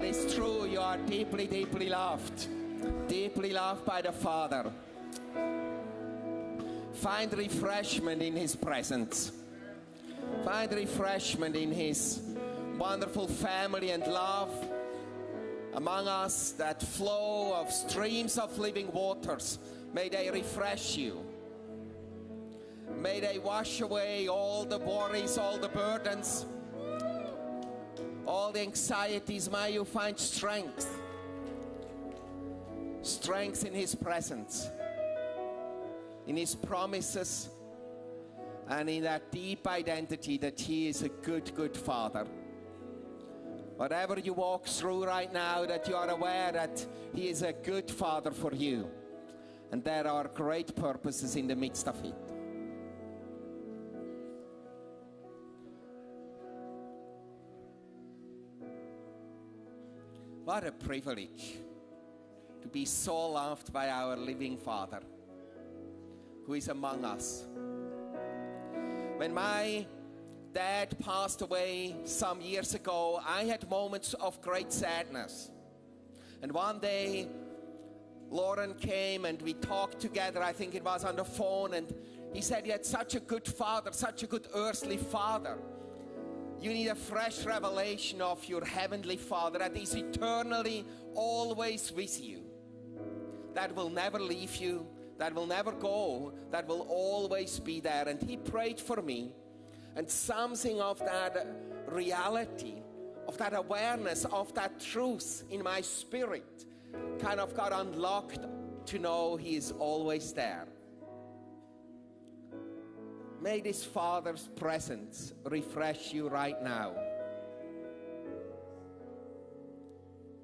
That is true. You are deeply, deeply loved. Deeply loved by the Father. Find refreshment in His presence. Find refreshment in His wonderful family and love among us, that flow of streams of living waters. May they refresh you. May they wash away all the worries, all the burdens, all the anxieties. May you find strength. Strength in His presence, in His promises, and in that deep identity that He is a good, good Father. Whatever you walk through right now, that you are aware that He is a good Father for you. And there are great purposes in the midst of it. What a privilege to be so loved by our living Father who is among us. When my dad passed away some years ago, I had moments of great sadness. And one day, Loren came and we talked together. I think it was on the phone, and he said, he had such a good father, such a good earthly father. You need a fresh revelation of your heavenly Father that is eternally always with you, that will never leave you, that will never go, that will always be there. And he prayed for me, and something of that reality, of that awareness, of that truth in my spirit kind of got unlocked to know he is always there. May this Father's presence refresh you right now.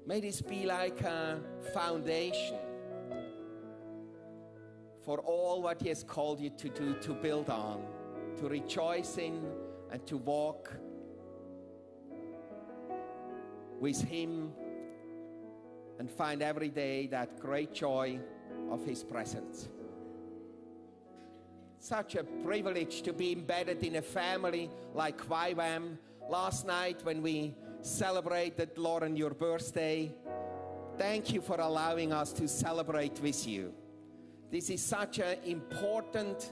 May this be like a foundation for all what He has called you to do, to build on, to rejoice in, and to walk with Him and find every day that great joy of His presence such a privilege to be embedded in a family like YWAM. Last night, when we celebrated, Loren, your birthday, thank you for allowing us to celebrate with you. This is such an important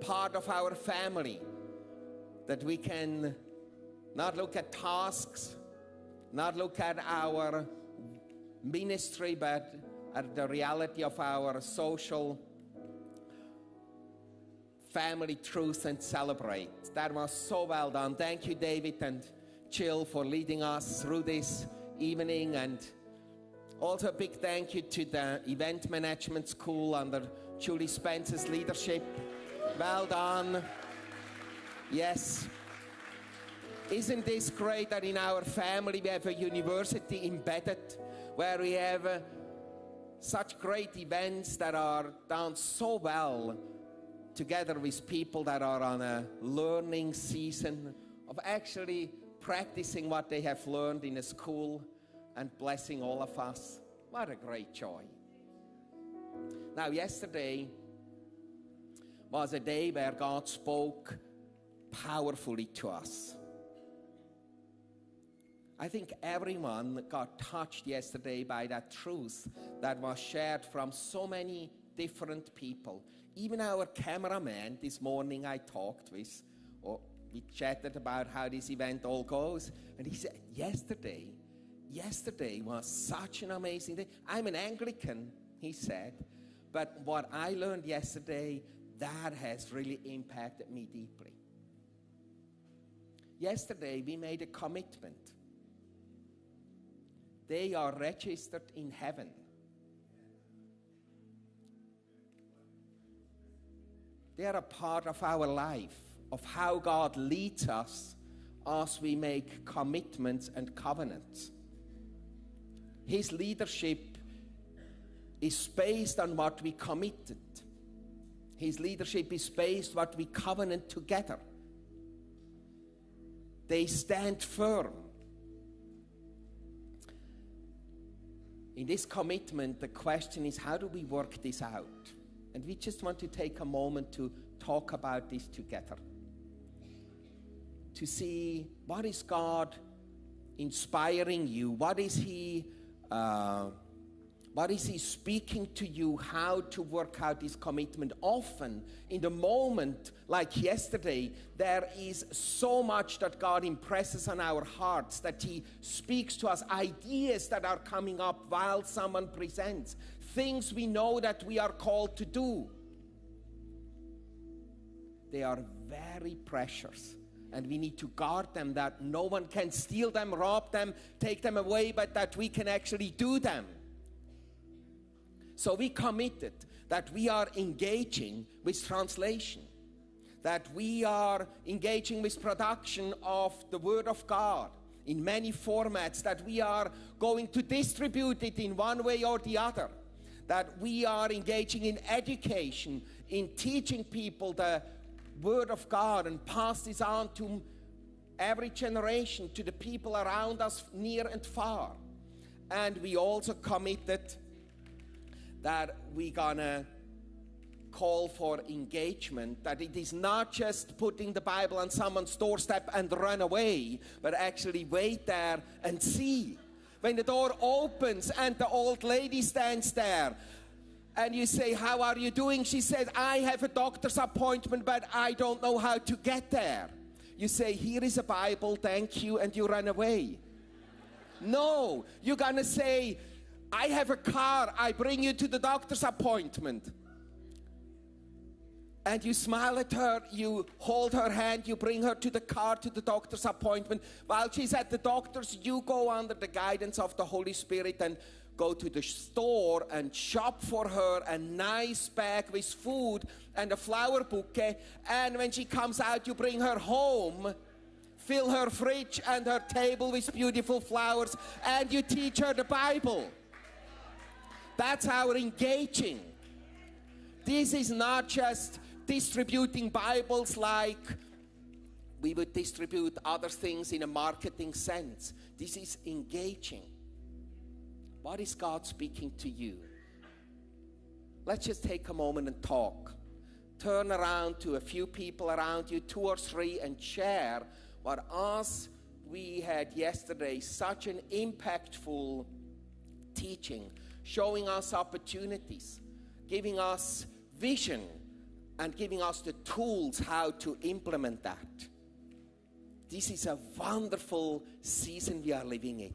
part of our family that we can not look at tasks, not look at our ministry, but at the reality of our social family truth and celebrate. That was so well done. Thank you, David and Jill, for leading us through this evening. And also a big thank you to the event management school under Julie Spencer's leadership. Well done. Yes. Isn't this great that in our family we have a university embedded where we have uh, such great events that are done so well together with people that are on a learning season of actually practicing what they have learned in a school and blessing all of us. What a great joy. Now, yesterday was a day where God spoke powerfully to us. I think everyone got touched yesterday by that truth that was shared from so many different people. Even our cameraman this morning I talked with, or we chatted about how this event all goes, and he said, Yesterday, yesterday was such an amazing day. I'm an Anglican, he said, but what I learned yesterday, that has really impacted me deeply. Yesterday, we made a commitment. They are registered in heaven. They are a part of our life, of how God leads us as we make commitments and covenants. His leadership is based on what we committed. His leadership is based what we covenant together. They stand firm. In this commitment, the question is how do we work this out? And we just want to take a moment to talk about this together. To see what is God inspiring you? What is He? Uh, what is He speaking to you? How to work out this commitment? Often, in the moment, like yesterday, there is so much that God impresses on our hearts that He speaks to us, ideas that are coming up while someone presents, things we know that we are called to do. They are very precious and we need to guard them that no one can steal them, rob them, take them away, but that we can actually do them. So we committed that we are engaging with translation, that we are engaging with production of the Word of God in many formats, that we are going to distribute it in one way or the other, that we are engaging in education, in teaching people the Word of God and pass this on to every generation, to the people around us, near and far. And we also committed that we're gonna call for engagement, that it is not just putting the Bible on someone's doorstep and run away, but actually wait there and see. When the door opens and the old lady stands there, and you say, How are you doing? She says, I have a doctor's appointment, but I don't know how to get there. You say, Here is a Bible, thank you, and you run away. No, you're gonna say, I have a car, I bring you to the doctor's appointment. And you smile at her, you hold her hand, you bring her to the car to the doctor's appointment. While she's at the doctor's, you go under the guidance of the Holy Spirit and go to the store and shop for her a nice bag with food and a flower bouquet. And when she comes out, you bring her home, fill her fridge and her table with beautiful flowers, and you teach her the Bible. That's we're engaging. This is not just distributing Bibles like we would distribute other things in a marketing sense. This is engaging. What is God speaking to you? Let's just take a moment and talk. Turn around to a few people around you, two or three, and share what us we had yesterday such an impactful teaching, showing us opportunities, giving us vision, and giving us the tools how to implement that. This is a wonderful season we are living in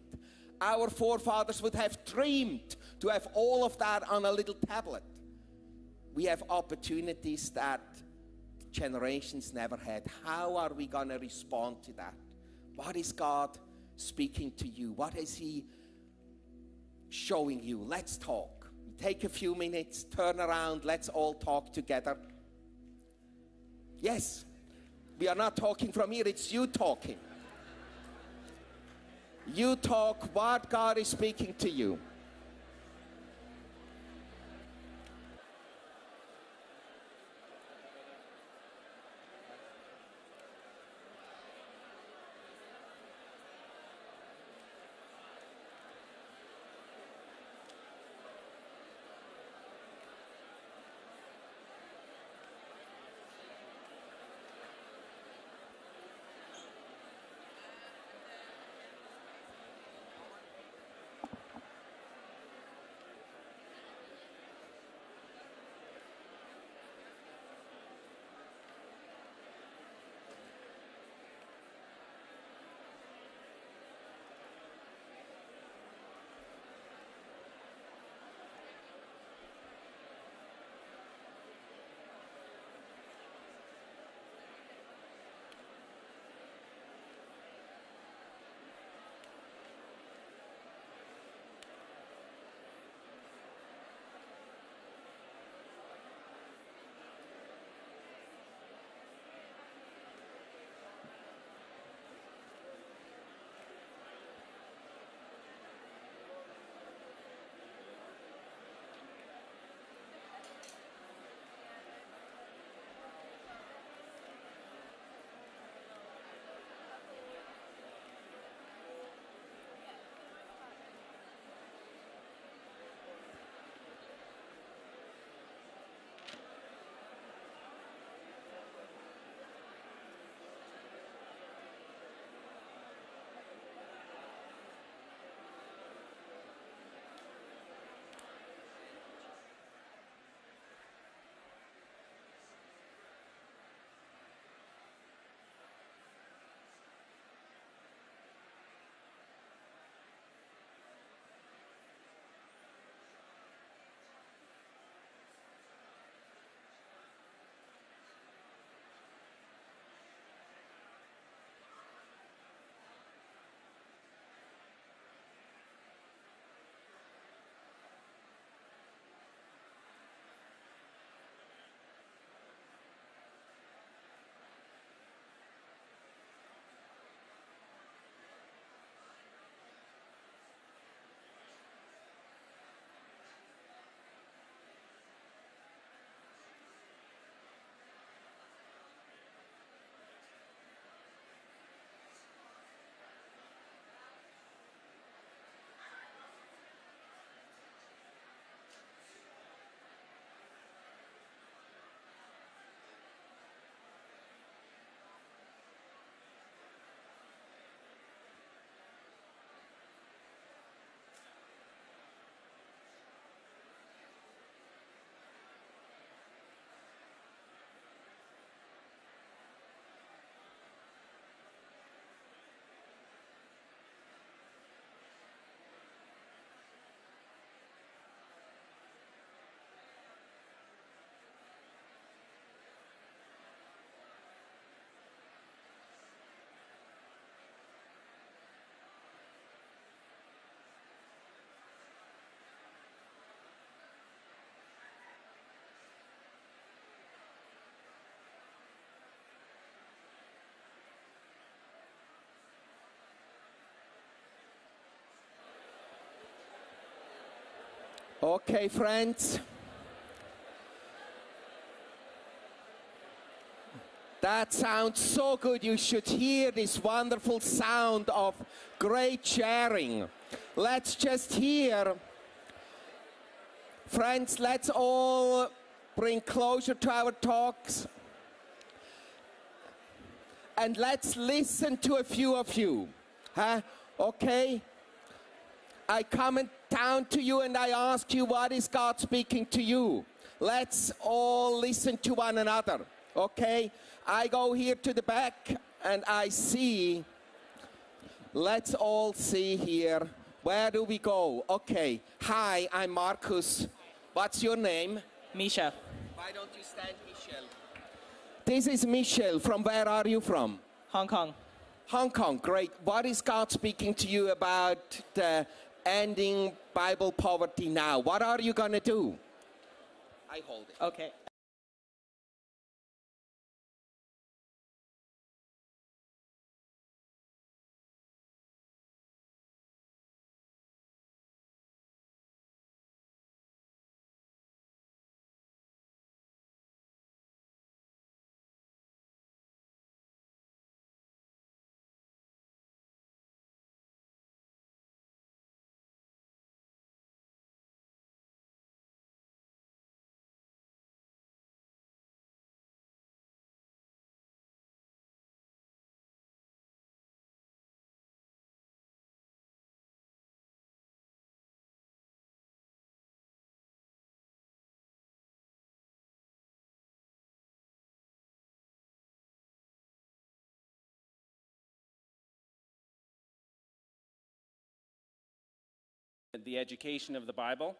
our forefathers would have dreamed to have all of that on a little tablet. We have opportunities that generations never had. How are we going to respond to that? What is God speaking to you? What is He showing you? Let's talk. Take a few minutes, turn around, let's all talk together. Yes, we are not talking from here, it's you talking. You talk what God is speaking to you. Okay, friends. That sounds so good. You should hear this wonderful sound of great sharing. Let's just hear. Friends, let's all bring closure to our talks. And let's listen to a few of you. Huh? Okay? I come down to you and I ask you, what is God speaking to you? Let's all listen to one another. Okay? I go here to the back and I see. Let's all see here. Where do we go? Okay. Hi, I'm Marcus. What's your name? Misha, Why don't you stand, Michelle? This is Michelle. From where are you from? Hong Kong. Hong Kong. Great. What is God speaking to you about the ending Bible poverty now? What are you going to do? I hold it. Okay. The education of the Bible.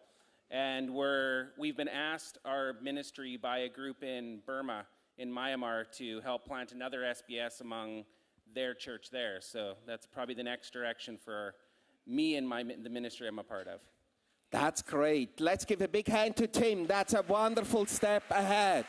And we're, we've been asked our ministry by a group in Burma, in Myanmar, to help plant another SBS among their church there. So that's probably the next direction for me and my, the ministry I'm a part of. That's great. Let's give a big hand to Tim. That's a wonderful step ahead.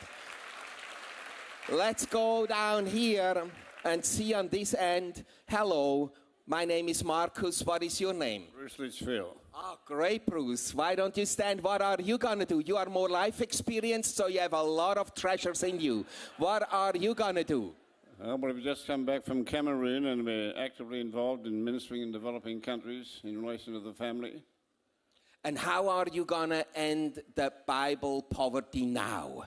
Let's go down here and see on this end. Hello, my name is Marcus. What is your name? Bruce Litchfield. Oh, great, Bruce. Why don't you stand? What are you going to do? You are more life experienced, so you have a lot of treasures in you. What are you going to do? Uh, well, we've just come back from Cameroon and we're actively involved in ministering in developing countries in relation to the family. And how are you going to end the Bible poverty now?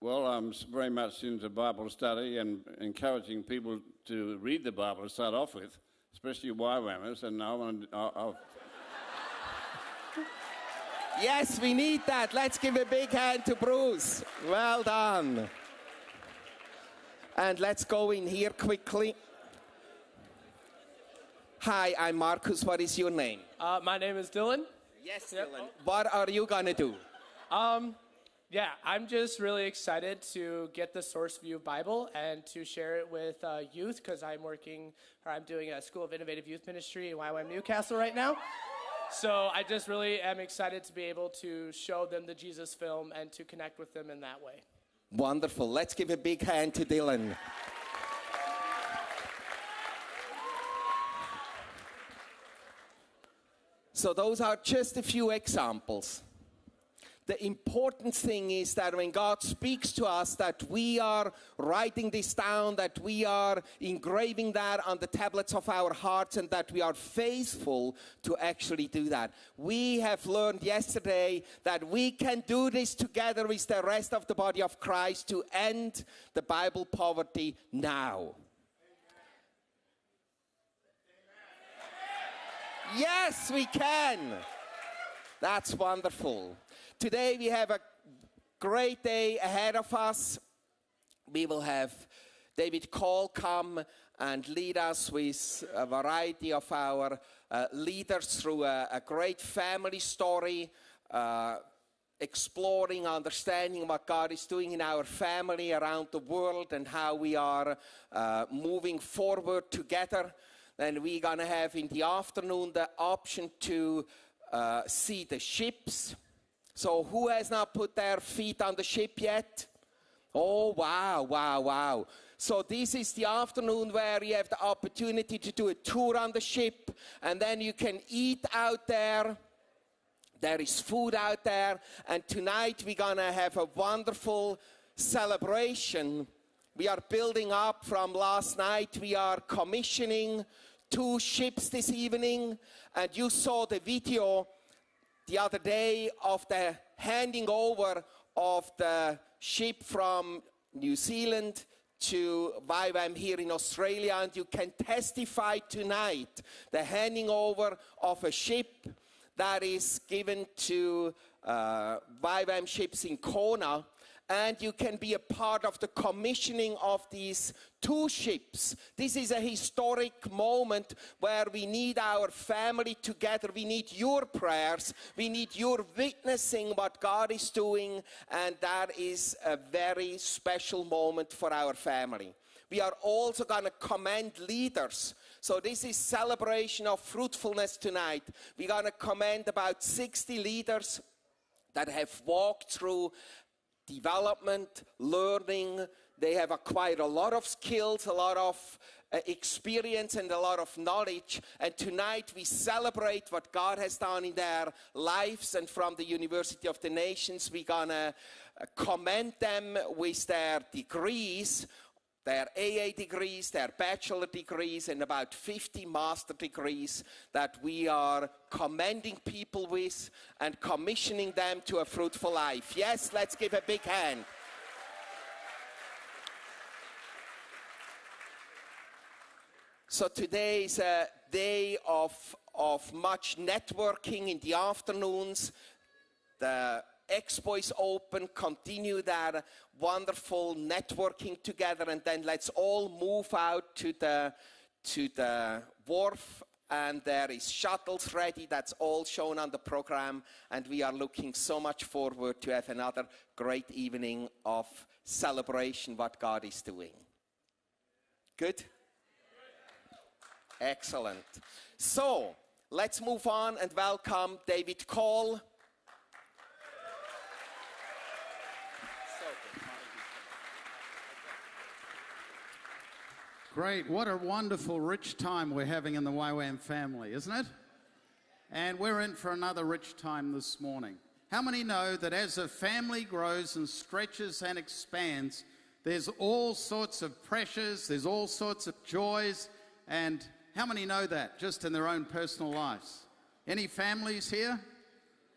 Well, I'm very much into Bible study and encouraging people to read the Bible to start off with, especially YWAMers. And I want to, I'll, I'll, Yes, we need that. Let's give a big hand to Bruce. Well done. And let's go in here quickly. Hi, I'm Marcus. What is your name? Uh, my name is Dylan. Yes, Yep. Dylan. What are you going to do? Um, yeah, I'm just really excited to get the SourceView Bible and to share it with uh, youth because I'm working or I'm doing a School of Innovative Youth Ministry in YWAM Newcastle right now. So I just really am excited to be able to show them the Jesus film and to connect with them in that way. Wonderful. Let's give a big hand to Dylan. So, those are just a few examples. The important thing is that when God speaks to us, that we are writing this down, that we are engraving that on the tablets of our hearts, and that we are faithful to actually do that. We have learned yesterday that we can do this together with the rest of the body of Christ to end the Bible poverty now. Yes, we can. That's wonderful. Today we have a great day ahead of us. We will have David Cole come and lead us with a variety of our uh, leaders through a, a great family story. Uh, exploring, understanding what God is doing in our family around the world and how we are uh, moving forward together. Then we're going to have in the afternoon the option to uh, see the ships. So, who has not put their feet on the ship yet? Oh, wow, wow, wow. So, this is the afternoon where you have the opportunity to do a tour on the ship, and then you can eat out there. There is food out there, and tonight we're gonna have a wonderful celebration. We are building up from last night, we are commissioning two ships this evening, and you saw the video the other day of the handing over of the ship from New Zealand to YWAM here in Australia, and you can testify tonight the handing over of a ship that is given to uh, YWAM ships in Kona and you can be a part of the commissioning of these two ships. This is a historic moment where we need our family together. We need your prayers. We need your witnessing what God is doing, and that is a very special moment for our family. We are also going to commend leaders. So this is celebration of fruitfulness tonight. We're going to commend about 60 leaders that have walked through development, learning. They have acquired a lot of skills, a lot of uh, experience, and a lot of knowledge. And tonight we celebrate what God has done in their lives. And from the University of the Nations, we're going to uh, commend them with their degrees their AA degrees, their bachelor degrees, and about 50 master degrees that we are commending people with and commissioning them to a fruitful life. Yes, let's give a big hand. So today is a day of, of much networking in the afternoons. The expo is open, continue that wonderful networking together, and then let's all move out to the, to the wharf and there is shuttles ready. That's all shown on the program, and we are looking so much forward to have another great evening of celebration what God is doing. Good? Excellent. So, let's move on and welcome David Cole. Great. What a wonderful, rich time we're having in the YWAM family, isn't it? And we're in for another rich time this morning. How many know that as a family grows and stretches and expands, there's all sorts of pressures, there's all sorts of joys, and how many know that just in their own personal lives? Any families here?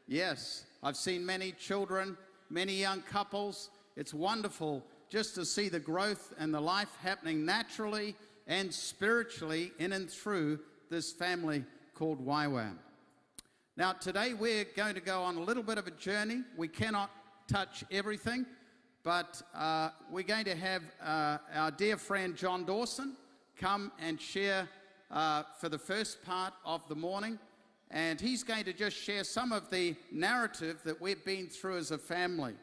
Yes. I've seen many children, many young couples. It's wonderful just to see the growth and the life happening naturally and spiritually in and through this family called YWAM. Now, today we're going to go on a little bit of a journey. We cannot touch everything, but uh, we're going to have uh, our dear friend John Dawson come and share uh, for the first part of the morning. And he's going to just share some of the narrative that we've been through as a family.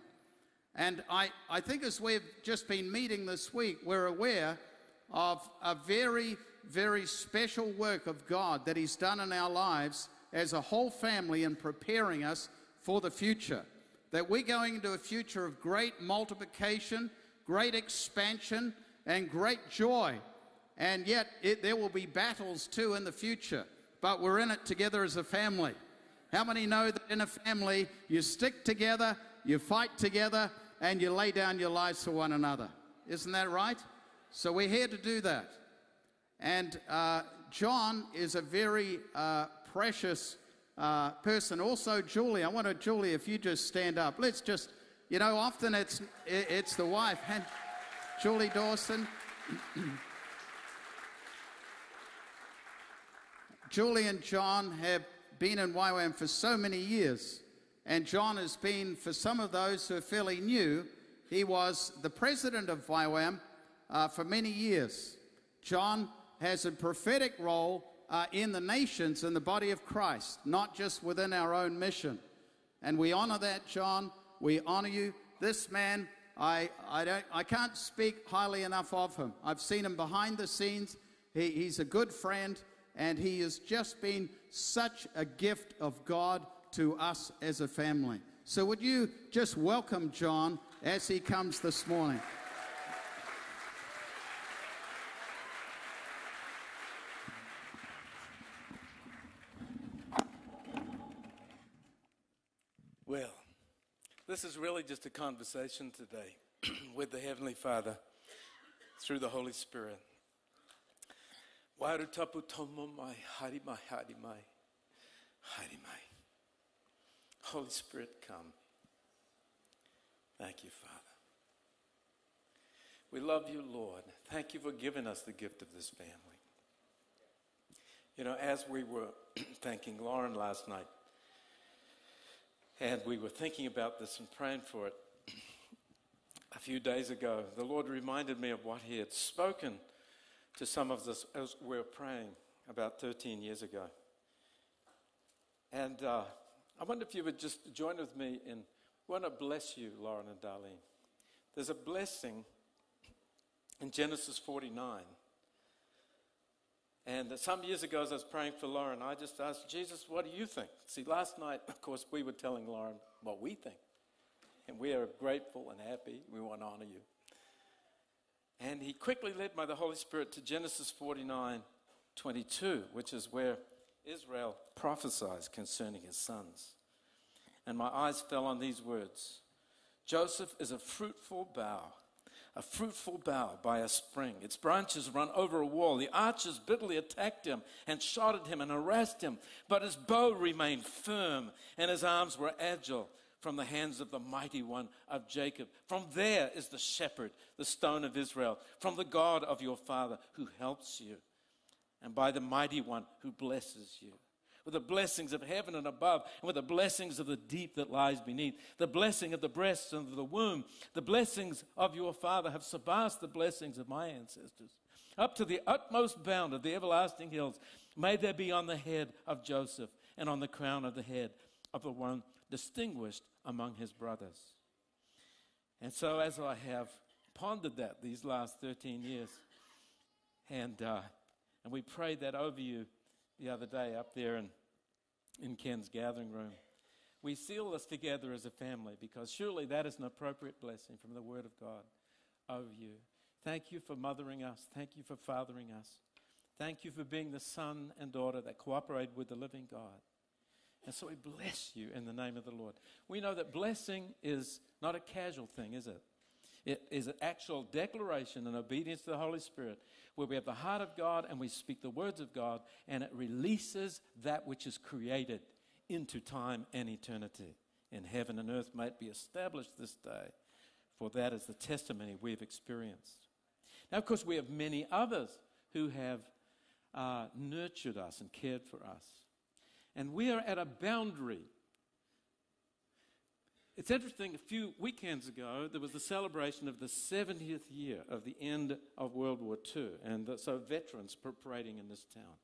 And I, I think as we've just been meeting this week, we're aware of a very, very special work of God that He's done in our lives as a whole family in preparing us for the future. That we're going into a future of great multiplication, great expansion, and great joy. And yet, it, there will be battles too in the future, but we're in it together as a family. How many know that in a family you stick together you fight together, and you lay down your lives for one another. Isn't that right? So we're here to do that. And uh, John is a very uh, precious uh, person. Also, Julie, I want to, Julie, if you just stand up. Let's just, you know, often it's, it's the wife. And Julie Dawson. Julie and John have been in YWAM for so many years. And John has been, for some of those who are fairly new, he was the president of YWAM uh, for many years. John has a prophetic role uh, in the nations in the body of Christ, not just within our own mission. And we honor that, John. We honor you. This man, I, I, don't, I can't speak highly enough of him. I've seen him behind the scenes. He, he's a good friend, and he has just been such a gift of God to us as a family. So, would you just welcome John as he comes this morning? Well, this is really just a conversation today with the Heavenly Father through the Holy Spirit. Wairua tapu tomo mai, hari mai, hari mai, hari mai. Holy Spirit, come. Thank you, Father. We love you, Lord. Thank you for giving us the gift of this family. You know, as we were thanking Loren last night, and we were thinking about this and praying for it a few days ago, the Lord reminded me of what He had spoken to some of us as we were praying about 13 years ago. And uh, I wonder if you would just join with me in, I want to bless you, Loren and Darlene. There's a blessing in Genesis 49. And some years ago, as I was praying for Loren, I just asked, Jesus, what do you think? See, last night, of course, we were telling Loren what we think. And we are grateful and happy. We want to honor you. And he quickly led by the Holy Spirit to Genesis 49 22, which is where Israel prophesies concerning his sons. And my eyes fell on these words Joseph is a fruitful bough a fruitful bough by a spring. Its branches run over a wall. The archers bitterly attacked him and shot at him and harassed him, but his bow remained firm and his arms were agile from the hands of the mighty one of Jacob. From there is the shepherd, the stone of Israel, from the God of your father who helps you, and by the mighty one who blesses you with the blessings of heaven and above, and with the blessings of the deep that lies beneath. The blessing of the breasts and of the womb, the blessings of your father have surpassed the blessings of my ancestors. Up to the utmost bound of the everlasting hills, may there be on the head of Joseph and on the crown of the head of the one distinguished among his brothers. And so, as I have pondered that these last 13 years, and, uh, and we prayed that over you the other day up there in, in Ken's gathering room. We seal this together as a family because surely that is an appropriate blessing from the Word of God over you. Thank you for mothering us. Thank you for fathering us. Thank you for being the son and daughter that cooperate with the living God. And so we bless you in the name of the Lord. We know that blessing is not a casual thing, is it? It is an actual declaration and obedience to the Holy Spirit where we have the heart of God and we speak the words of God and it releases that which is created into time and eternity. And heaven and earth might be established this day, for that is the testimony we've experienced. Now, of course, we have many others who have uh, nurtured us and cared for us. And we are at a boundary it's interesting, a few weekends ago, there was the celebration of the 70th year of the end of World War II, and so veterans parading in this town.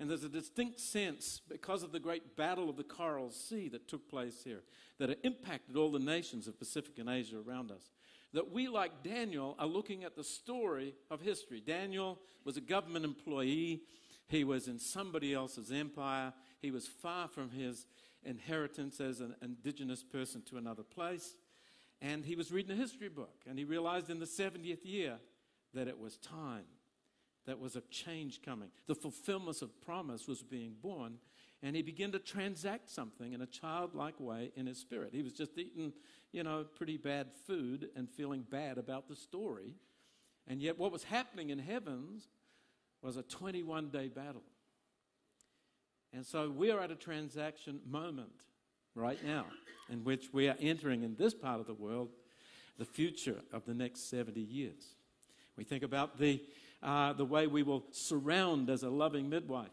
And there's a distinct sense, because of the great battle of the Coral Sea that took place here, that it impacted all the nations of Pacific and Asia around us, that we, like Daniel, are looking at the story of history. Daniel was a government employee, he was in somebody else's empire, he was far from his inheritance as an indigenous person to another place. And he was reading a history book, and he realized in the 70th year that it was time, that was a change coming. The fulfillment of promise was being born, and he began to transact something in a childlike way in his spirit. He was just eating, you know, pretty bad food and feeling bad about the story. And yet, what was happening in heavens was a 21 day battle. And so we are at a transaction moment right now in which we are entering in this part of the world the future of the next 70 years. We think about the, uh, the way we will surround as a loving midwife,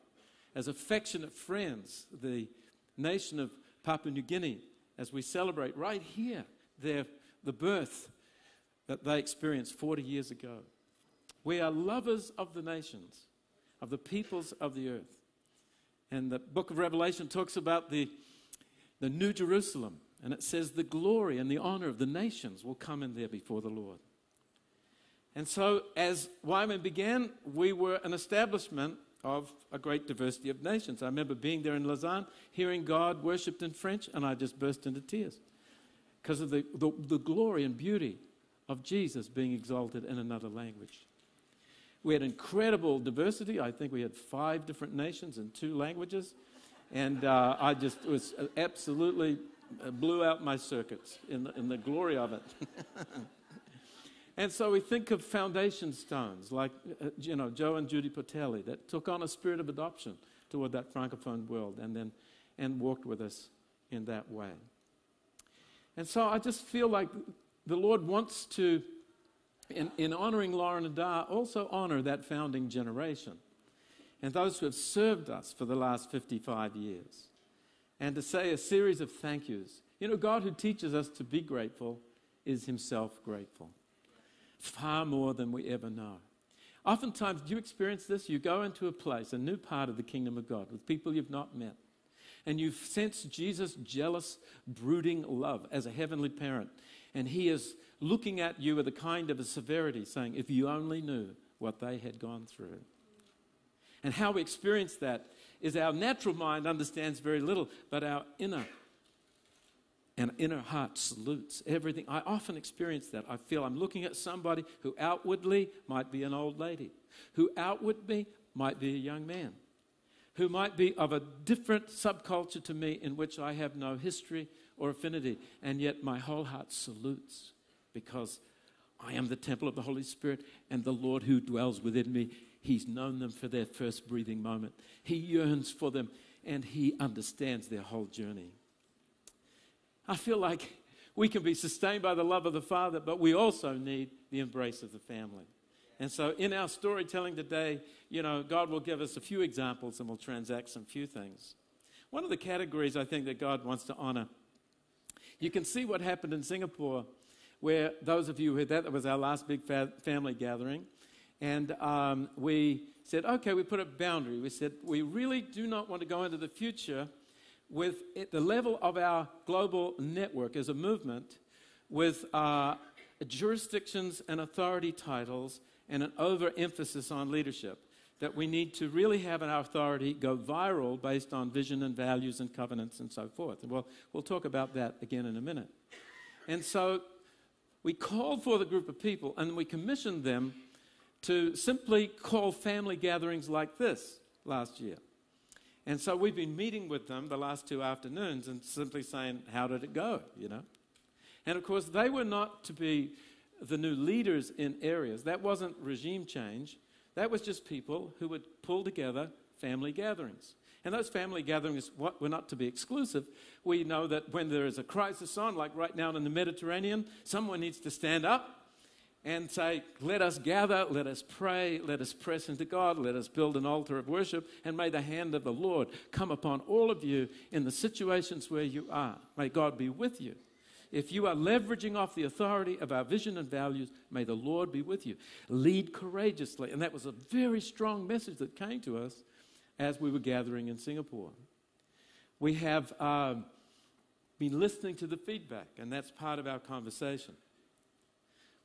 as affectionate friends, the nation of Papua New Guinea, as we celebrate right here their, the birth that they experienced 40 years ago. We are lovers of the nations, of the peoples of the earth. And the book of Revelation talks about the, the New Jerusalem. And it says the glory and the honor of the nations will come in there before the Lord. And so, as YWAM began, we were an establishment of a great diversity of nations. I remember being there in Lausanne, hearing God worshipped in French, and I just burst into tears because of the, the, the glory and beauty of Jesus being exalted in another language. We had incredible diversity. I think we had five different nations and two languages. And uh, I just was absolutely uh, blew out my circuits in the, in the glory of it. and so we think of foundation stones like, uh, you know, Joe and Judy Portale that took on a spirit of adoption toward that francophone world and then and walked with us in that way. And so I just feel like the Lord wants to, in, in honoring Loren and Dar, also honor that founding generation and those who have served us for the last 55 years. And to say a series of thank yous. You know, God who teaches us to be grateful is himself grateful. Far more than we ever know. Oftentimes, do you experience this? You go into a place, a new part of the kingdom of God, with people you've not met, and you sense Jesus' jealous, brooding love as a heavenly parent. And he is looking at you with a kind of a severity, saying, If you only knew what they had gone through. And how we experience that is our natural mind understands very little, but our inner and inner heart salutes everything. I often experience that. I feel I'm looking at somebody who outwardly might be an old lady, who outwardly might be a young man, who might be of a different subculture to me in which I have no history or affinity, and yet my whole heart salutes because I am the temple of the Holy Spirit, and the Lord who dwells within me He's known them for their first breathing moment. He yearns for them and He understands their whole journey. I feel like we can be sustained by the love of the Father, but we also need the embrace of the family. And so, in our storytelling today, you know, God will give us a few examples and we'll transact some few things. One of the categories I think that God wants to honor, you can see what happened in Singapore, where those of you who that, that was our last big fa- family gathering. And um, we said, okay, we put a boundary. We said, we really do not want to go into the future with the level of our global network as a movement with uh, jurisdictions and authority titles and an overemphasis on leadership. That we need to really have an authority go viral based on vision and values and covenants and so forth. And we'll, we'll talk about that again in a minute. And so we called for the group of people and we commissioned them to simply call family gatherings like this last year. And so we've been meeting with them the last two afternoons and simply saying, How did it go? You know? And of course, they were not to be the new leaders in areas. That wasn't regime change. That was just people who would pull together family gatherings. And those family gatherings were not to be exclusive. We know that when there is a crisis on, like right now in the Mediterranean, someone needs to stand up and say, Let us gather, let us pray, let us press into God, let us build an altar of worship, and may the hand of the Lord come upon all of you in the situations where you are. May God be with you. If you are leveraging off the authority of our vision and values, may the Lord be with you. Lead courageously. And that was a very strong message that came to us as we were gathering in Singapore. We have um, been listening to the feedback, and that's part of our conversation.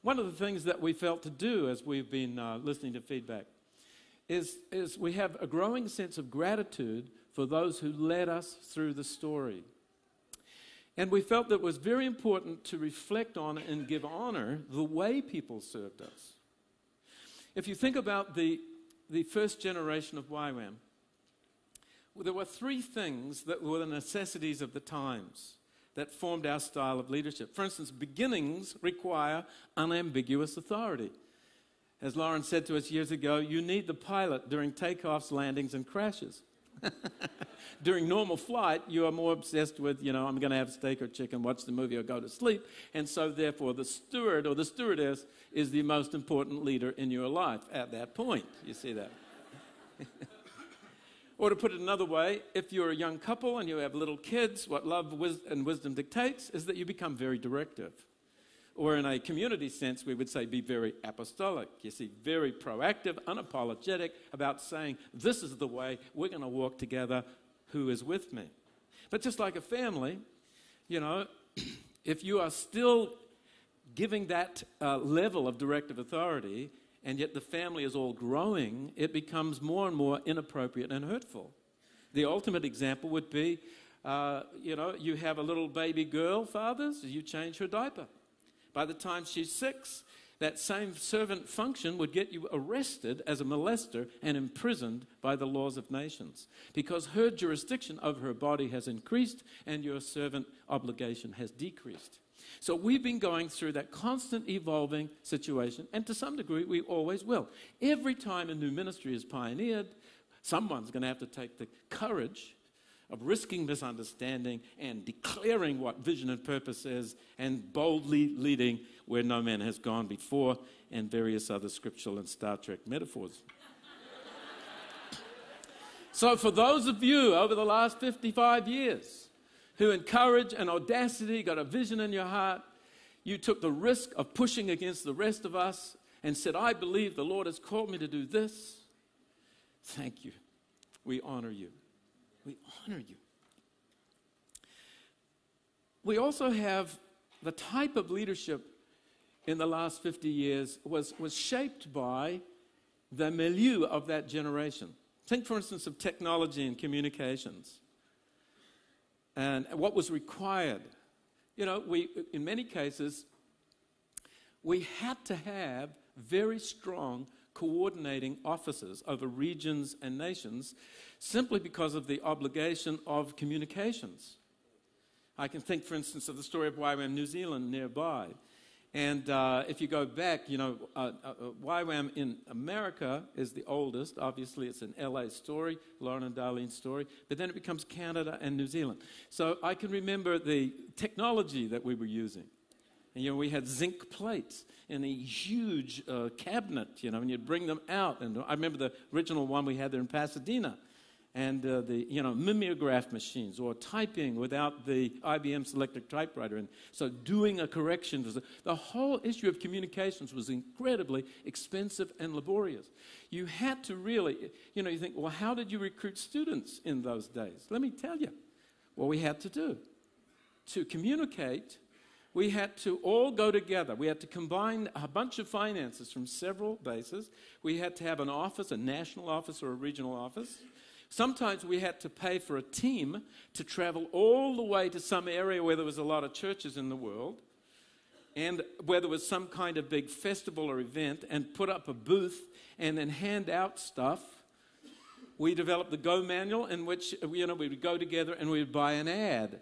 One of the things that we felt to do as we've been uh, listening to feedback is, is we have a growing sense of gratitude for those who led us through the story. And we felt that it was very important to reflect on and give honor the way people served us. If you think about the, the first generation of YWAM, there were three things that were the necessities of the times that formed our style of leadership. For instance, beginnings require unambiguous authority. As Loren said to us years ago, you need the pilot during takeoffs, landings, and crashes. during normal flight, you are more obsessed with, you know, I'm going to have steak or chicken, watch the movie, or go to sleep. And so, therefore, the steward or the stewardess is the most important leader in your life at that point. You see that? Or to put it another way, if you're a young couple and you have little kids, what love and wisdom dictates is that you become very directive. Or in a community sense, we would say be very apostolic. You see, very proactive, unapologetic about saying, this is the way we're going to walk together. Who is with me? But just like a family, you know, if you are still giving that uh, level of directive authority, and yet the family is all growing, it becomes more and more inappropriate and hurtful. The ultimate example would be uh, you know, you have a little baby girl, fathers, you change her diaper. By the time she's six, that same servant function would get you arrested as a molester and imprisoned by the laws of nations because her jurisdiction over her body has increased and your servant obligation has decreased. So we've been going through that constant evolving situation, and to some degree, we always will. Every time a new ministry is pioneered, someone's going to have to take the courage of risking misunderstanding and declaring what vision and purpose is and boldly leading where no man has gone before and various other scriptural and Star Trek metaphors. so, for those of you over the last 55 years who encourage and audacity, got a vision in your heart, you took the risk of pushing against the rest of us and said, I believe the Lord has called me to do this. Thank you. We honor you. We honor you. We also have the type of leadership in the last 50 years was, was shaped by the milieu of that generation. Think, for instance, of technology and communications and what was required. You know, we, in many cases, we had to have very strong coordinating offices over regions and nations simply because of the obligation of communications. I can think, for instance, of the story of YWAM New Zealand nearby. And uh, if you go back, you know, uh, uh, YWAM in America is the oldest. Obviously, it's an LA story, Loren and Darlene's story. But then it becomes Canada and New Zealand. So I can remember the technology that we were using. And, you know, we had zinc plates in a huge uh, cabinet, you know, and you'd bring them out. And I remember the original one we had there in Pasadena and uh, the you know mimeograph machines or typing without the IBM Selectric typewriter and so doing a correction the whole issue of communications was incredibly expensive and laborious you had to really you know you think well how did you recruit students in those days let me tell you what we had to do to communicate we had to all go together. We had to combine a bunch of finances from several bases. We had to have an office, a national office or a regional office. Sometimes we had to pay for a team to travel all the way to some area where there was a lot of churches in the world and where there was some kind of big festival or event and put up a booth and then hand out stuff. We developed the Go manual in which you know we would go together and we would buy an ad.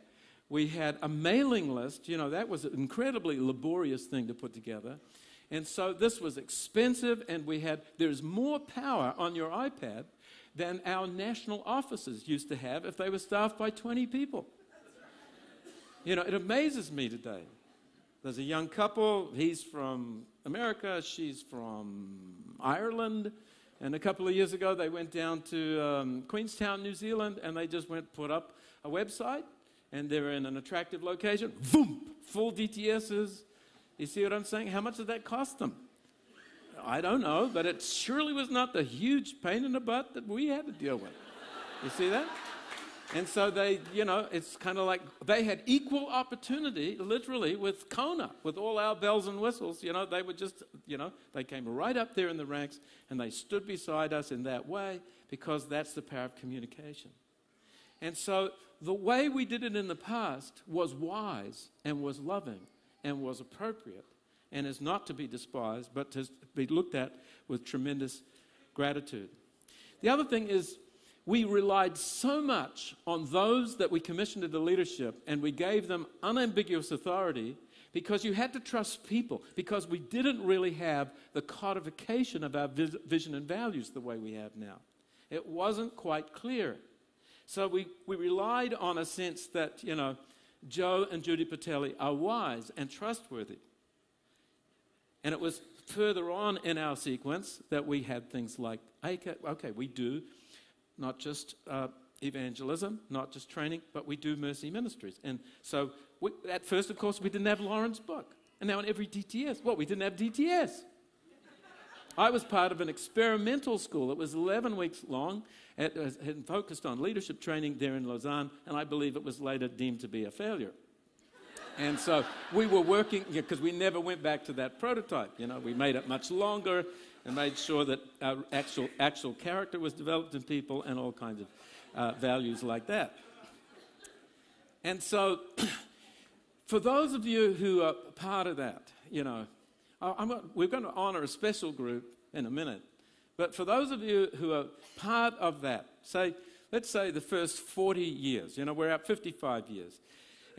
We had a mailing list, you know, that was an incredibly laborious thing to put together. And so this was expensive and we had there's more power on your iPad than our national offices used to have if they were staffed by 20 people. You know, it amazes me today. There's a young couple, he's from America, she's from Ireland. And a couple of years ago, they went down to um, Queenstown, New Zealand, and they just went put up a website, and they're in an attractive location. Boom! Full DTSs. You see what I'm saying? How much did that cost them? I don't know, but it surely was not the huge pain in the butt that we had to deal with. You see that? And so they, you know, it's kind of like they had equal opportunity, literally, with Kona, with all our bells and whistles. You know, they were just, you know, they came right up there in the ranks and they stood beside us in that way because that's the power of communication. And so the way we did it in the past was wise and was loving and was appropriate and is not to be despised, but to be looked at with tremendous gratitude. The other thing is, we relied so much on those that we commissioned to the leadership and we gave them unambiguous authority because you had to trust people, because we didn't really have the codification of our vis- vision and values the way we have now. It wasn't quite clear. So we, we relied on a sense that, you know, Joe and Judy Patelli are wise and trustworthy. And it was further on in our sequence that we had things like, okay, we do not just uh, evangelism, not just training, but we do mercy ministries. And so we, at first, of course, we didn't have Loren's book. And now in every DTS, what? We didn't have DTS. I was part of an experimental school. It was 11 weeks long. Was focused on leadership training there in Lausanne, and I believe it was later deemed to be a failure. And so we were working, because yeah, we never went back to that prototype. You know, we made it much longer and made sure that our actual, actual character was developed in people and all kinds of uh, values like that. And so, for those of you who are part of that, you know, I'm, we're going to honor a special group in a minute. But for those of you who are part of that, say, let's say the first 40 years, you know, we're at 55 years.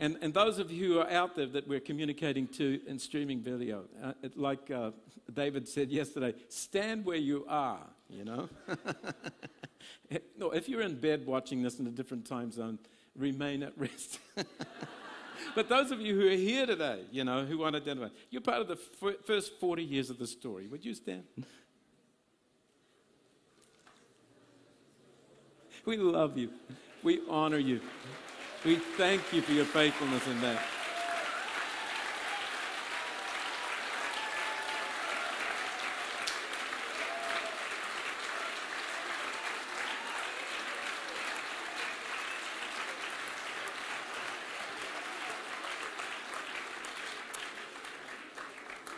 And, and those of you who are out there that we're communicating to in streaming video, uh, it, like uh, David said yesterday, stand where you are, you know. no, if you're in bed watching this in a different time zone, remain at rest. but those of you who are here today, you know, who want to identify, you're part of the f- first 40 years of the story. Would you stand? we love you. We honor you. We thank you for your faithfulness in that.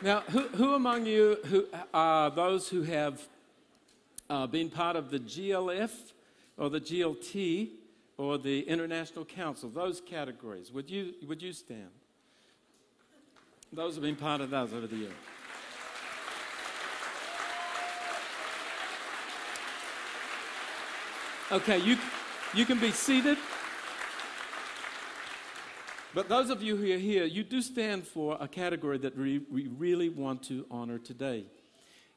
Now, who, who among you who are those who have uh, been part of the GLF or the GLT or the International Council, those categories? Would you, would you stand? Those have been part of those over the years. Okay, you, you can be seated. But those of you who are here, you do stand for a category that we, we really want to honor today.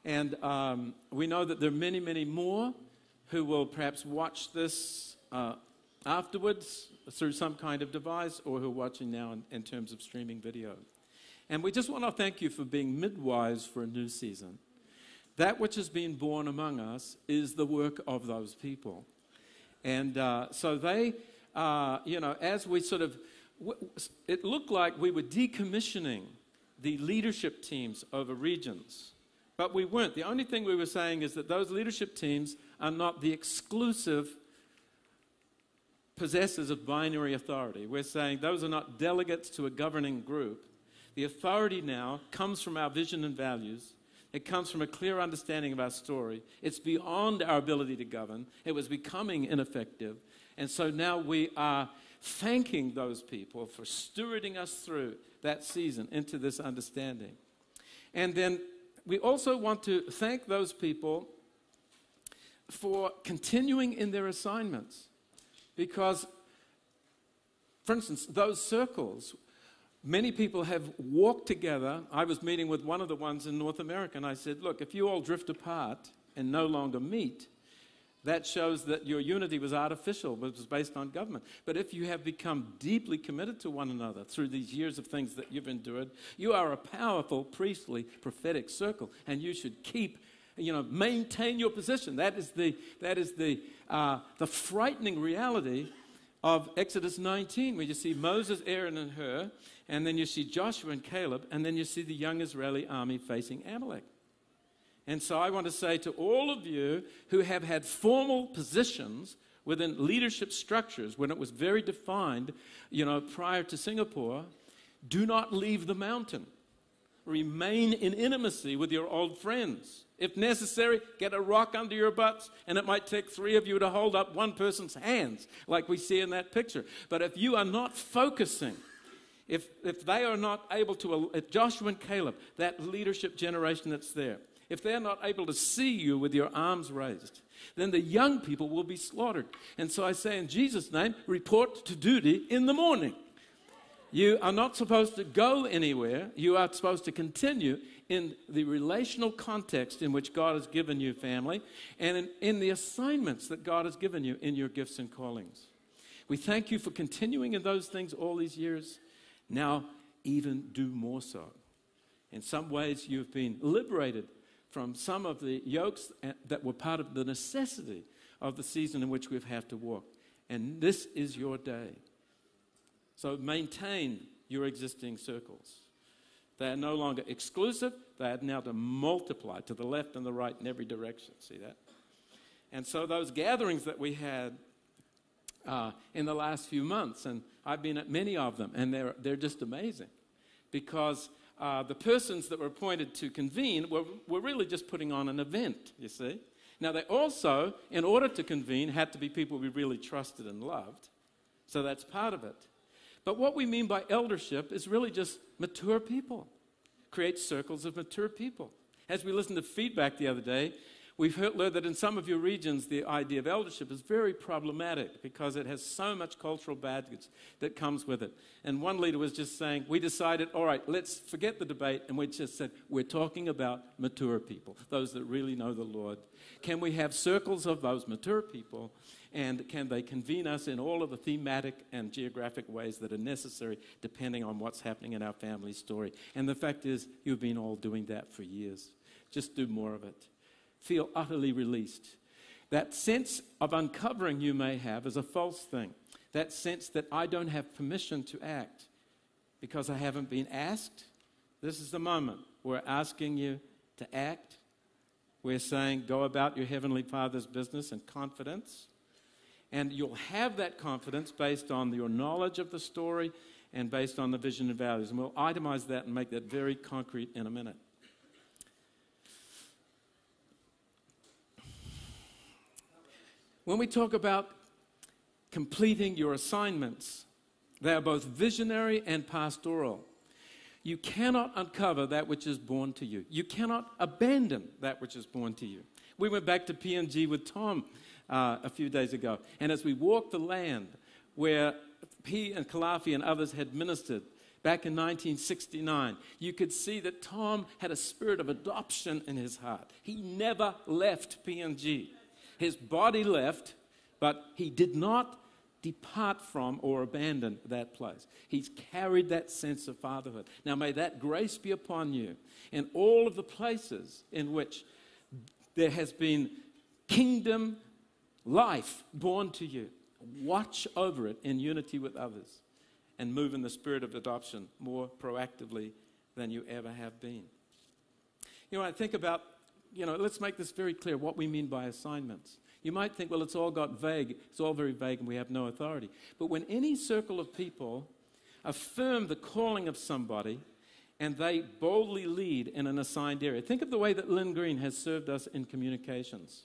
And um, we know that there are many, many more who will perhaps watch this uh, afterwards through some kind of device or who are watching now in, in terms of streaming video. And we just want to thank you for being midwives for a new season. That which has been born among us is the work of those people. And uh, so they, uh, you know, as we sort of it looked like we were decommissioning the leadership teams over regions, but we weren't. The only thing we were saying is that those leadership teams are not the exclusive possessors of binary authority. We're saying those are not delegates to a governing group. The authority now comes from our vision and values. It comes from a clear understanding of our story. It's beyond our ability to govern. It was becoming ineffective. And so now we are thanking those people for stewarding us through that season into this understanding. And then we also want to thank those people for continuing in their assignments. Because, for instance, those circles, many people have walked together. I was meeting with one of the ones in North America, and I said, Look, if you all drift apart and no longer meet, that shows that your unity was artificial, but was based on government. But if you have become deeply committed to one another through these years of things that you've endured, you are a powerful priestly prophetic circle, and you should keep, you know, maintain your position. That is the that is the uh, the frightening reality of Exodus 19, where you see Moses, Aaron, and Hur, and then you see Joshua and Caleb, and then you see the young Israeli army facing Amalek. And so I want to say to all of you who have had formal positions within leadership structures when it was very defined, you know, prior to Singapore, do not leave the mountain. Remain in intimacy with your old friends. If necessary, get a rock under your butts, and it might take three of you to hold up one person's hands, like we see in that picture. But if you are not focusing, if, if they are not able to, uh, if Joshua and Caleb, that leadership generation that's there, if they're not able to see you with your arms raised, then the young people will be slaughtered. And so I say, in Jesus' name, report to duty in the morning. You are not supposed to go anywhere. You are supposed to continue in the relational context in which God has given you, family, and in, in, the assignments that God has given you in your gifts and callings. We thank you for continuing in those things all these years. Now, even do more so. In some ways, you've been liberated from some of the yokes that were part of the necessity of the season in which we've had to walk. And this is your day. So maintain your existing circles. They are no longer exclusive, they are now to multiply to the left and the right in every direction. See that? And so those gatherings that we had uh, in the last few months, and I've been at many of them, and they're, they're just amazing because uh, the persons that were appointed to convene were, were really just putting on an event, you see. Now, they also, in order to convene, had to be people we really trusted and loved. So that's part of it. But what we mean by eldership is really just mature people create circles of mature people. As we listened to feedback the other day, we've heard, learned that in some of your regions, the idea of eldership is very problematic because it has so much cultural baggage that comes with it. And one leader was just saying, We decided, all right, let's forget the debate, and we just said, We're talking about mature people, those that really know the Lord. Can we have circles of those mature people? And can they convene us in all of the thematic and geographic ways that are necessary depending on what's happening in our family story? And the fact is, you've been all doing that for years. Just do more of it. Feel utterly released. That sense of uncovering you may have is a false thing. That sense that I don't have permission to act because I haven't been asked. This is the moment. We're asking you to act. We're saying, go about your Heavenly Father's business in confidence. And you'll have that confidence based on your knowledge of the story and based on the vision and values. And we'll itemize that and make that very concrete in a minute. When we talk about completing your assignments, they are both visionary and pastoral. You cannot uncover that which is born to you. You cannot abandon that which is born to you. We went back to PNG with Tom uh, a few days ago. And as we walked the land where he and Kalafi and others had ministered back in 1969, you could see that Tom had a spirit of adoption in his heart. He never left PNG. His body left, but he did not depart from or abandon that place. He's carried that sense of fatherhood. Now, may that grace be upon you in all of the places in which there has been kingdom life born to you. Watch over it in unity with others and move in the spirit of adoption more proactively than you ever have been. You know, I think about, you know, let's make this very clear what we mean by assignments. You might think, well, it's all got vague, it's all very vague, and we have no authority. But when any circle of people affirm the calling of somebody and they boldly lead in an assigned area, think of the way that Lynn Green has served us in communications.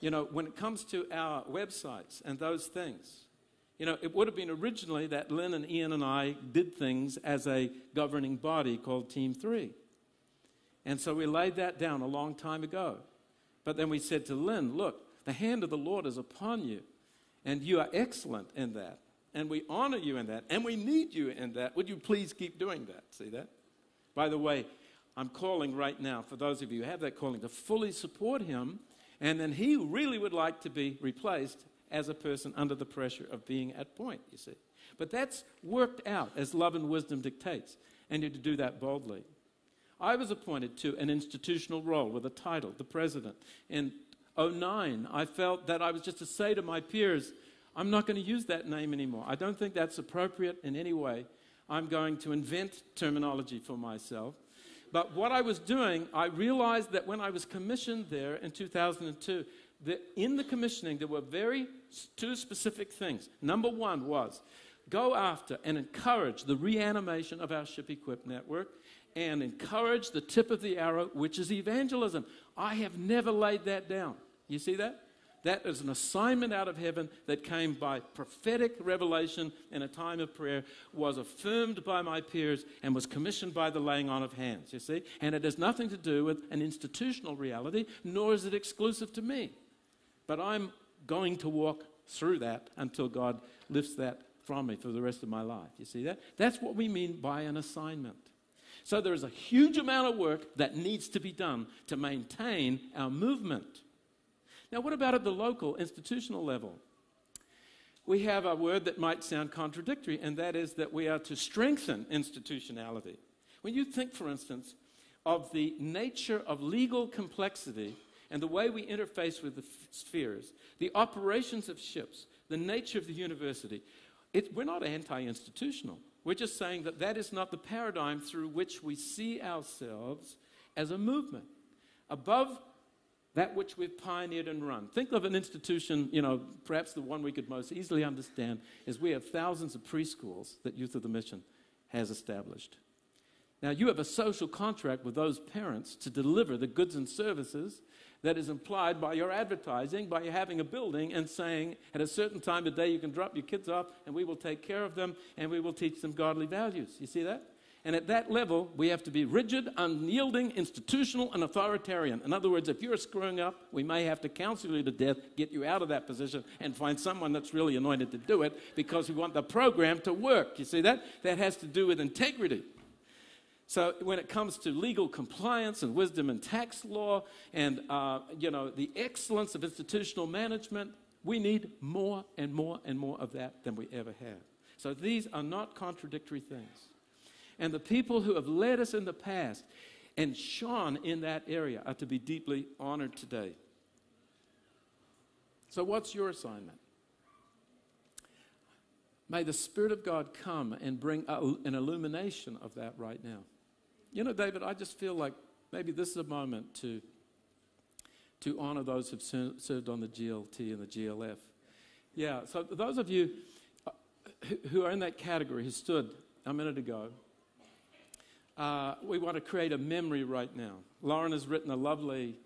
You know, when it comes to our websites and those things, you know, it would have been originally that Lynn and Ian and I did things as a governing body called Team 3. And so we laid that down a long time ago. But then we said to Lynn, look, the hand of the Lord is upon you, and you are excellent in that. And we honor you in that, and we need you in that. Would you please keep doing that? See that? By the way, I'm calling right now for those of you who have that calling to fully support him and then he really would like to be replaced as a person under the pressure of being at point, you see. But that's worked out as love and wisdom dictates, and you're to do that boldly. I was appointed to an institutional role with a title, the president. In 09, I felt that I was just to say to my peers, I'm not going to use that name anymore. I don't think that's appropriate in any way. I'm going to invent terminology for myself. But what I was doing, I realized that when I was commissioned there in 2002, that in the commissioning there were very two specific things. Number one was go after and encourage the reanimation of our ship equipped network and encourage the tip of the arrow, which is evangelism. I have never laid that down. You see that? That is an assignment out of heaven that came by prophetic revelation in a time of prayer, was affirmed by my peers, and was commissioned by the laying on of hands, you see? And it has nothing to do with an institutional reality, nor is it exclusive to me. But I'm going to walk through that until God lifts that from me for the rest of my life. You see that? That's what we mean by an assignment. So there is a huge amount of work that needs to be done to maintain our movement. Now, what about at the local institutional level? We have a word that might sound contradictory, and that is that we are to strengthen institutionality. When you think, for instance, of the nature of legal complexity and the way we interface with the spheres, the operations of ships, the nature of the university, it, we're not anti institutional. We're just saying that that is not the paradigm through which we see ourselves as a movement. Above that which we've pioneered and run. Think of an institution, you know, perhaps the one we could most easily understand is we have thousands of preschools that Youth of the Mission has established. Now, you have a social contract with those parents to deliver the goods and services that is implied by your advertising, by having a building and saying at a certain time of day you can drop your kids off and we will take care of them and we will teach them godly values. You see that? And at that level, we have to be rigid, unyielding, institutional, and authoritarian. In other words, if you're screwing up, we may have to counsel you to death, get you out of that position, and find someone that's really anointed to do it because we want the program to work. You see that? That has to do with integrity. So when it comes to legal compliance and wisdom in tax law and, uh, you know, the excellence of institutional management, we need more and more and more of that than we ever have. So these are not contradictory things. And the people who have led us in the past and shone in that area are to be deeply honored today. So, what's your assignment? May the Spirit of God come and bring an illumination of that right now. You know, David, I just feel like maybe this is a moment to, to honor those who've ser- served on the GLT and the GLF. Yeah, so those of you uh, who are in that category who stood a minute ago, uh, we want to create a memory right now. Loren has written a lovely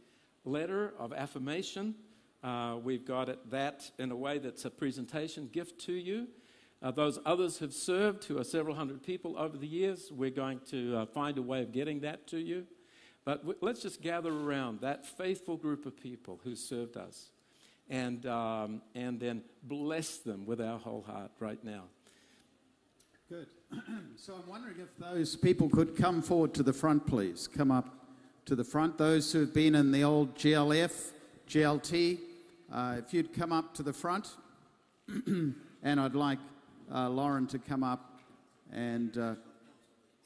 letter of affirmation. Uh, we've got it that in a way that's a presentation gift to you. Uh, those others have served, who are several hundred people over the years, we're going to uh, find a way of getting that to you. But w- let's just gather around that faithful group of people who served us and, um, and then bless them with our whole heart right now. Good. so I'm wondering if those people could come forward to the front, please. Come up to the front. Those who've been in the old GLF, GLT, uh, if you'd come up to the front. and I'd like uh, Loren to come up and, uh,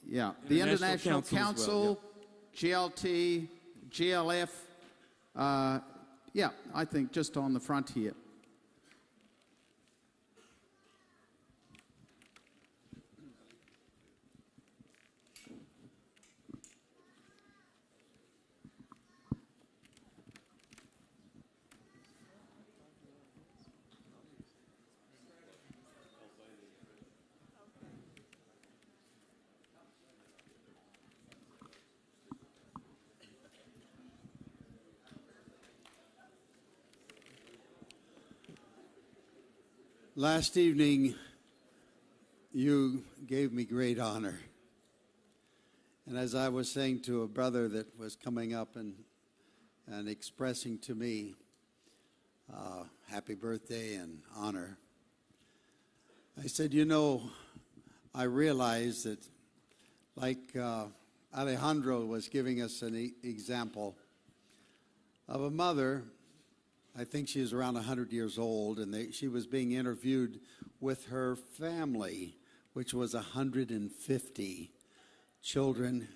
yeah, the International Council Council, GLT, GLF. Uh, yeah, I think just on the front here. Last evening, you gave me great honor. And as I was saying to a brother that was coming up and, and expressing to me uh, happy birthday and honor, I said, You know, I realize that, like uh, Alejandro was giving us an e- example of a mother I think she was around 100 years old, and they, she was being interviewed with her family, which was 150 children,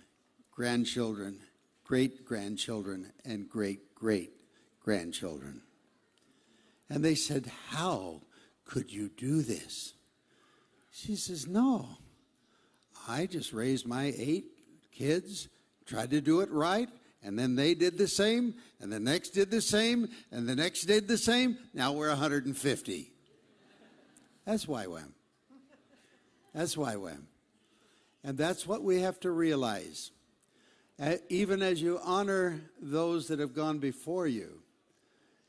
grandchildren, great grandchildren, and great great grandchildren. And they said, How could you do this? She says, No. I just raised my eight kids, tried to do it right, and then they did the same, and the next did the same, and the next did the same. Now we're 150. That's YWAM. That's YWAM. And that's what we have to realize. Even as you honor those that have gone before you,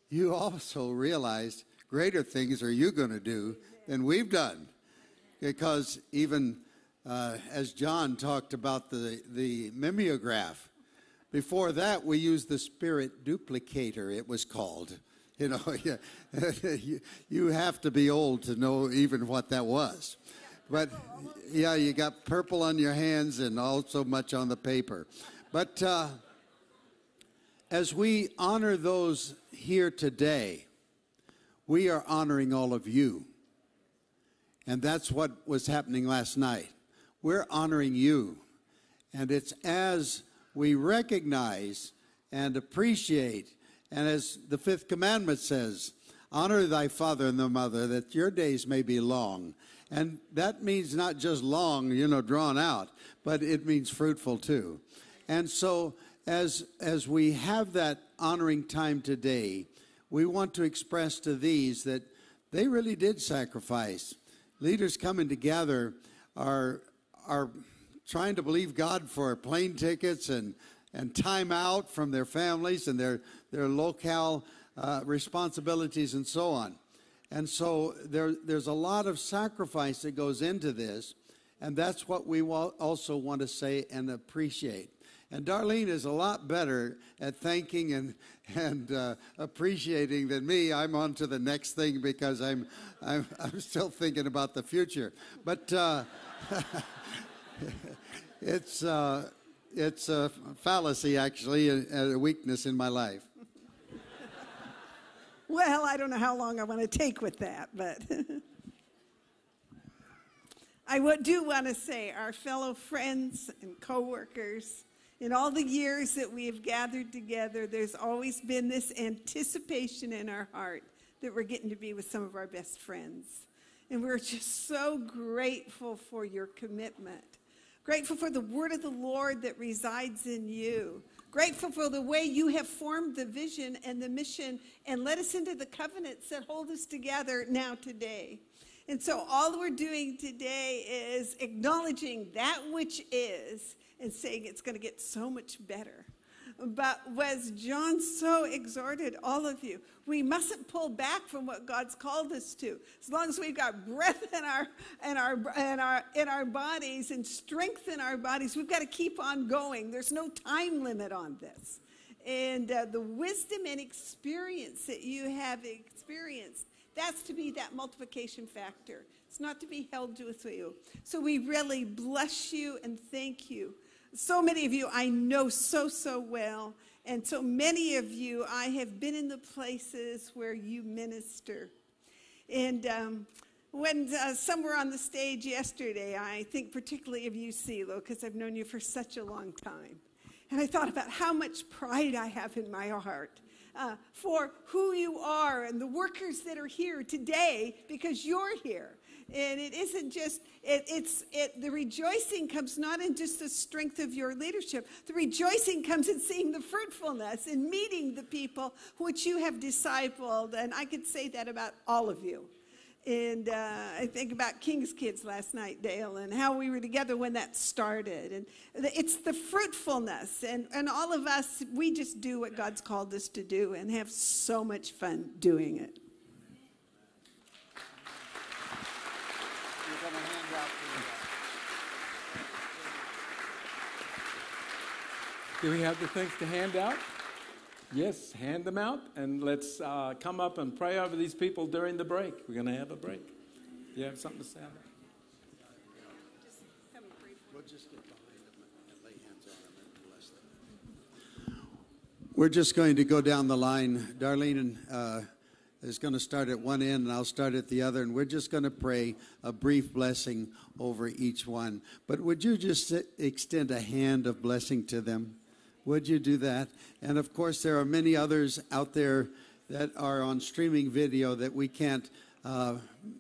you also realize greater things are you going to do than we've done. Because even uh, as John talked about the, the mimeograph, before that, we used the spirit duplicator, it was called. You know, you have to be old to know even what that was. But yeah, you got purple on your hands and also much on the paper. But uh, as we honor those here today, we are honoring all of you. And that's what was happening last night. We're honoring you. And it's as we recognize and appreciate, and as the fifth commandment says, honor thy father and the mother that your days may be long. And that means not just long, you know, drawn out, but it means fruitful too. And so as as we have that honoring time today, we want to express to these that they really did sacrifice. Leaders coming together are are trying to believe God for plane tickets and, and time out from their families and their, their locale uh, responsibilities and so on. And so there, there's a lot of sacrifice that goes into this. And that's what we also want to say and appreciate. And Darlene is a lot better at thanking and, and uh, appreciating than me. I'm on to the next thing because I'm, I'm, I'm still thinking about the future. But uh, it's, uh, it's a fallacy, actually, and a weakness in my life. Well, I don't know how long I want to take with that, but I do want to say, our fellow friends and coworkers, in all the years that we have gathered together, there's always been this anticipation in our heart that we're getting to be with some of our best friends. And we're just so grateful for your commitment. Grateful for the word of the Lord that resides in you. Grateful for the way you have formed the vision and the mission and led us into the covenants that hold us together now today. And so all we're doing today is acknowledging that which is and saying it's going to get so much better. But as John so exhorted all of you, we mustn't pull back from what God's called us to. As long as we've got breath in our in our in our in our bodies and strength in our bodies, we've got to keep on going. There's no time limit on this. And uh, the wisdom and experience that you have experienced, that's to be that multiplication factor. It's not to be held to with you. So we really bless you and thank you so many of you I know so, so well. And so many of you, I have been in the places where you minister. And um, when uh, some were on the stage yesterday, I think particularly of you, CeeLo, because I've known you for such a long time. And I thought about how much pride I have in my heart uh, for who you are and the workers that are here today because you're here. And it isn't just, it, it's, it, the rejoicing comes not in just the strength of your leadership. The rejoicing comes in seeing the fruitfulness and meeting the people which you have discipled. And I could say that about all of you. And uh, I think about King's Kids last night, Dale, and how we were together when that started. And it's the fruitfulness. And, and all of us, we just do what God's called us to do and have so much fun doing it. Do we have the things to hand out? Yes, hand them out, and let's uh, come up and pray over these people during the break. We're going to have a break. Do you have something to say? We're just going to go down the line. Darlene uh, is going to start at one end, and I'll start at the other, and we're just going to pray a brief blessing over each one. But would you just extend a hand of blessing to them? Would you do that? And of course, there are many others out there that are on streaming video that we can't uh,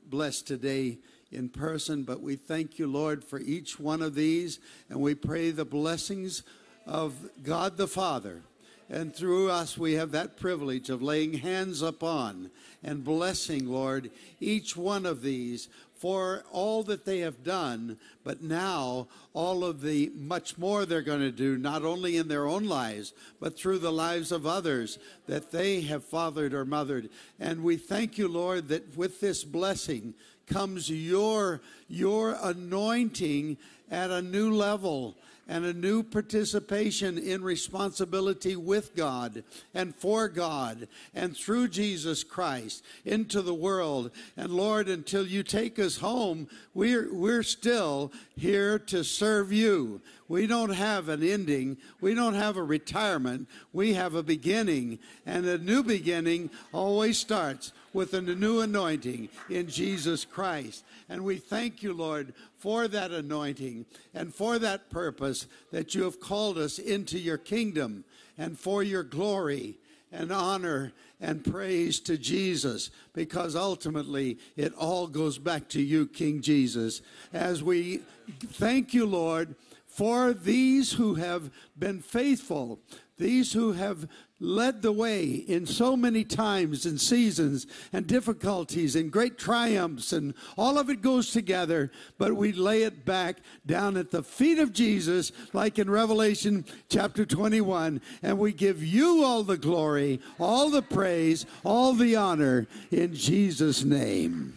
bless today in person, but we thank you, Lord, for each one of these, and we pray the blessings of God the Father. And through us, we have that privilege of laying hands upon and blessing, Lord, each one of these for all that they have done, but now all of the much more they're going to do, not only in their own lives, but through the lives of others that they have fathered or mothered. And we thank you, Lord, that with this blessing comes your, your anointing at a new level and a new participation in responsibility with God and for God and through Jesus Christ into the world. And Lord, until you take us home, we're, we're still here to serve you. We don't have an ending. We don't have a retirement. We have a beginning. And a new beginning always starts with a new anointing in Jesus Christ. And we thank you, Lord, for that anointing and for that purpose that you have called us into your kingdom and for your glory and honor and praise to Jesus because ultimately it all goes back to you, King Jesus. As we thank you, Lord, for these who have been faithful, these who have led the way in so many times and seasons and difficulties and great triumphs, and all of it goes together, but we lay it back down at the feet of Jesus, like in Revelation chapter 21, and we give you all the glory, all the praise, all the honor in Jesus' name.